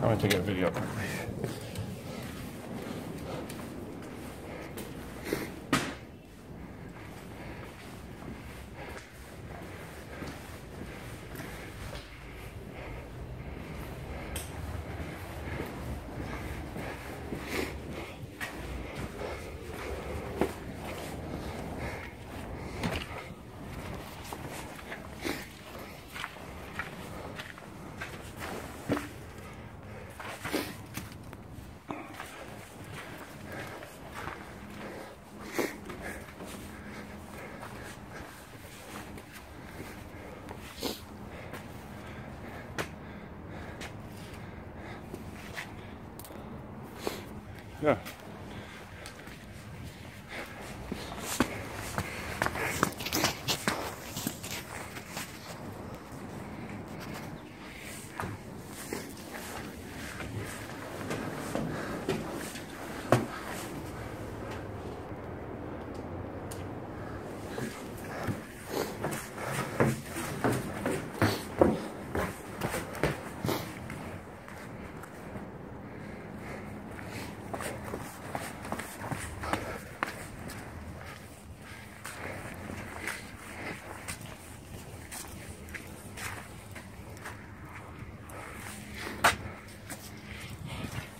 I'm gonna take a video. Yeah.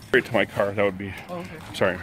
Straight to my car, that would be. Oh, okay. Sorry.